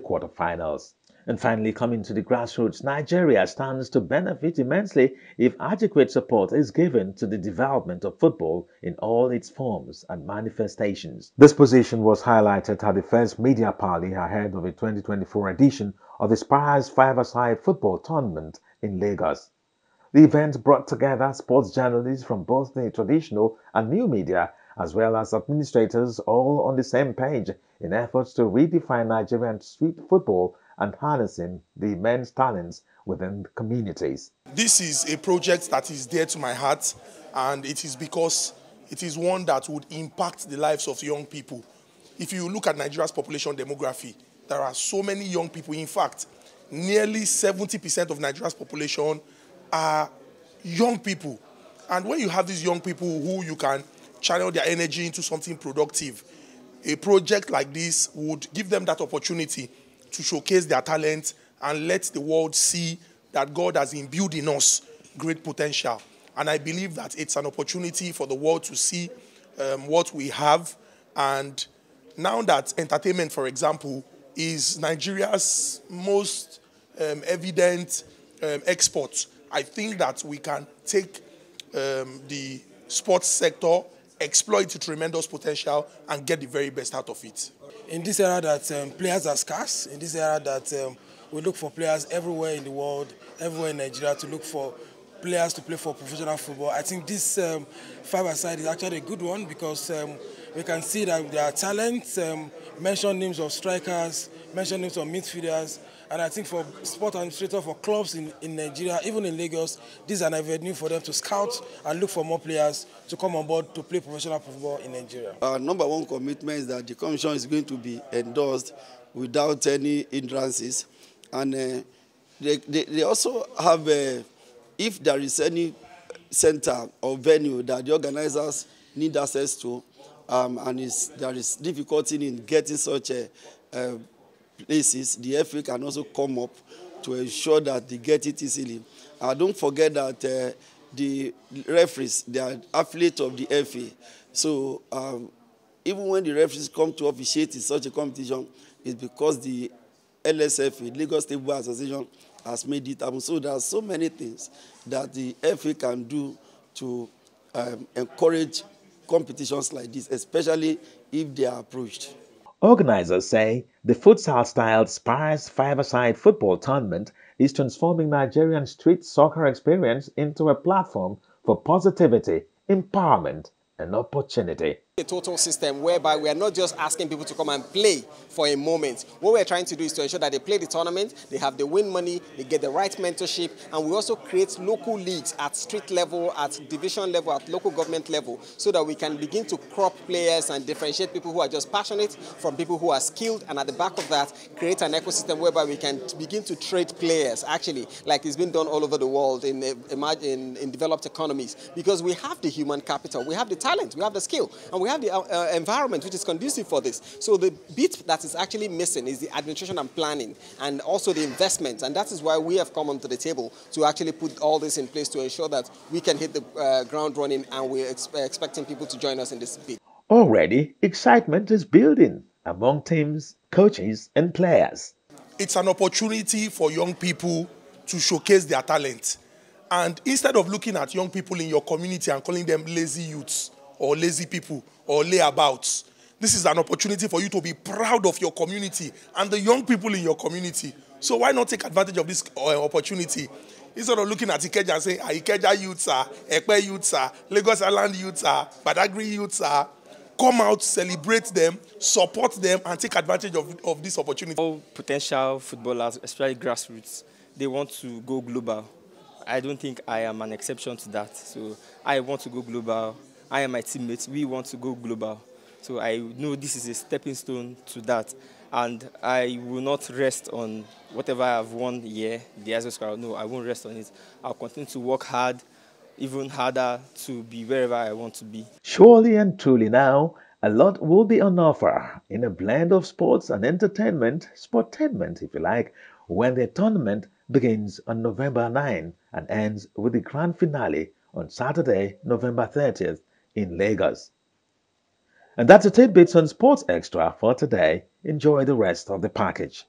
quarterfinals. And finally, coming to the grassroots, Nigeria stands to benefit immensely if adequate support is given to the development of football in all its forms and manifestations. This position was highlighted at the first media parley ahead of the 2024 edition of the Spires Five-a-Side Football Tournament in Lagos. The event brought together sports journalists from both the traditional and new media as well as administrators all on the same page in efforts to redefine Nigerian street football and harnessing the men's talents within communities. This is a project that is dear to my heart and it is because it is one that would impact the lives of young people. If you look at Nigeria's population demography, there are so many young people. In fact, nearly 70% of Nigeria's population are young people. And when you have these young people who you can channel their energy into something productive. A project like this would give them that opportunity to showcase their talent and let the world see that God has imbued in us great potential. And I believe that it's an opportunity for the world to see um, what we have. And now that entertainment, for example, is Nigeria's most um, evident um, export, I think that we can take um, the sports sector exploit its tremendous potential and get the very best out of it. In this era that um, players are scarce, in this era that um, we look for players everywhere in the world, everywhere in Nigeria to look for players to play for professional football. I think this um, five-a-side is actually a good one because um, we can see that there are talents, um, mention names of strikers, mention some midfielders, and I think for sport administrator for clubs in, in Nigeria, even in Lagos, this is an avenue for them to scout and look for more players to come on board to play professional football in Nigeria. Our number one commitment is that the commission is going to be endorsed without any hindrances. And uh, they, they, they, also have, uh, if there is any center or venue that the organizers need access to, um, and there is difficulty in getting such a, uh, places, the FA can also come up to ensure that they get it easily. Uh, don't forget that uh, the referees, they are affiliate of the FA. So um, even when the referees come to officiate in such a competition, it's because the LSFA, Lagos State Bar Association, has made it happen. So there are so many things that the FA can do to um, encourage competitions like this, especially if they are approached. Organizers say the futsal-style Spires five-a-side football tournament is transforming Nigerian street soccer experience into a platform for positivity, empowerment, and opportunity a total system whereby we are not just asking people to come and play for a moment. What we're trying to do is to ensure that they play the tournament, they have the win money, they get the right mentorship, and we also create local leagues at street level, at division level, at local government level, so that we can begin to crop players and differentiate people who are just passionate from people who are skilled, and at the back of that, create an ecosystem whereby we can begin to trade players, actually, like it's been done all over the world in, in, in developed economies, because we have the human capital, we have the talent, we have the skill, and we have the uh, uh, environment which is conducive for this. So the bit that is actually missing is the administration and planning and also the investment. And that is why we have come onto the table to actually put all this in place to ensure that we can hit the uh, ground running and we're ex expecting people to join us in this bid. Already, excitement is building among teams, coaches, and players. It's an opportunity for young people to showcase their talent. And instead of looking at young people in your community and calling them lazy youths, or lazy people or layabouts. This is an opportunity for you to be proud of your community and the young people in your community. So why not take advantage of this uh, opportunity? Instead of looking at Ikeja and saying, ah, Ikeja youths are, Ekpe youths are, Lagos Island youths are, Badagry youths are, come out, celebrate them, support them, and take advantage of, of this opportunity. All potential footballers, especially grassroots, they want to go global. I don't think I am an exception to that. So I want to go global. I and my teammates, we want to go global. So I know this is a stepping stone to that. And I will not rest on whatever I've won here, the ISO score. No, I won't rest on it. I'll continue to work hard, even harder to be wherever I want to be. Surely and truly now, a lot will be on offer in a blend of sports and entertainment, sportainment if you like, when the tournament begins on November 9 and ends with the grand finale on Saturday, November 30th in Lagos. And that's a tidbits on Sports Extra for today. Enjoy the rest of the package.